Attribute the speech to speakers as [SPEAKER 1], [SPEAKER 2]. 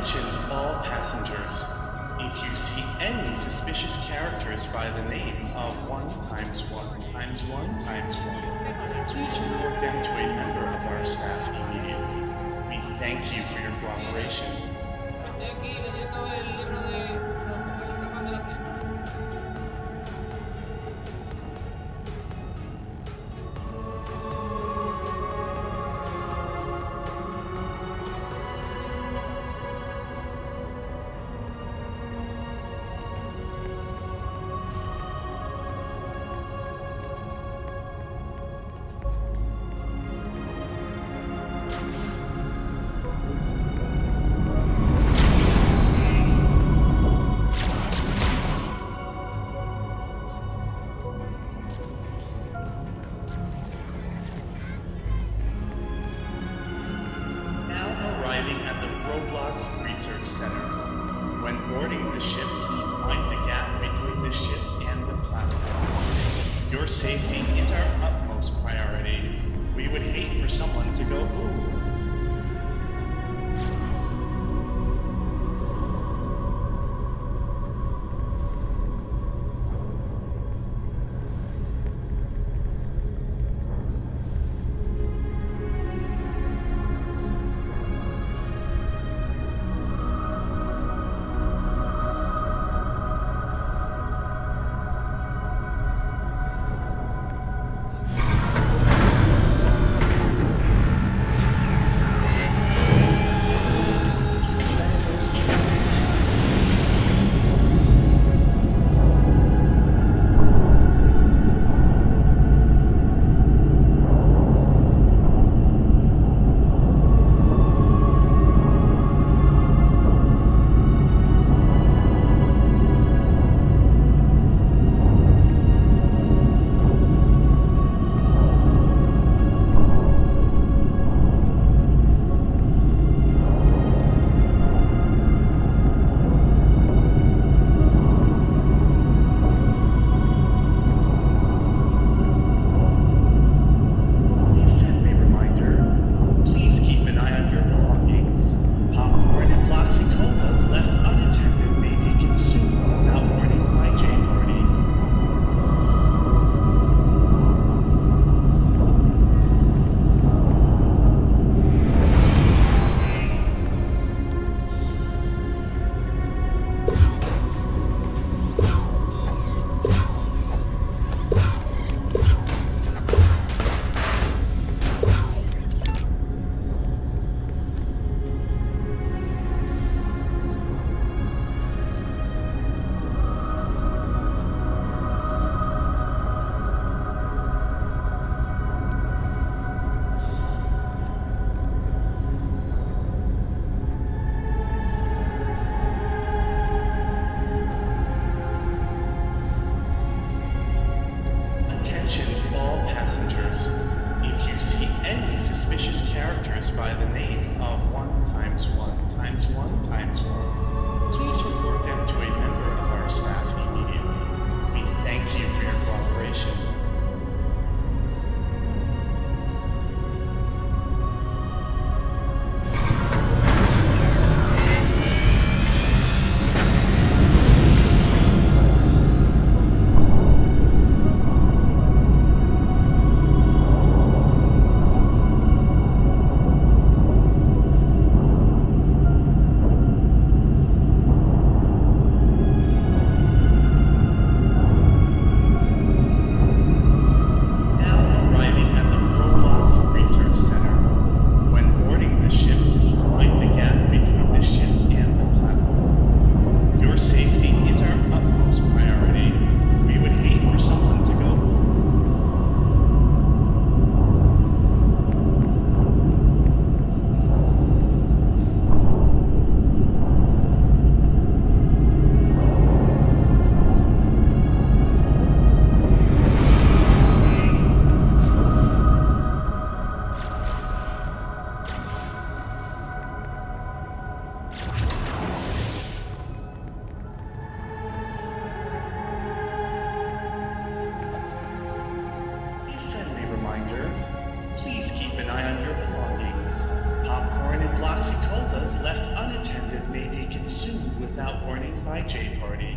[SPEAKER 1] Attention all passengers. If you see any suspicious characters by the name of 1 times 1 times 1 times 1, please report them to a member of our staff immediately. We thank you for your cooperation. Research Center. When boarding the ship, please mind the gap between the ship and the platform. Your safety is our utmost priority. We would hate for someone to go ooh. By the name of 1 times 1 times 1 times 1, unattended may be consumed without warning by J Party.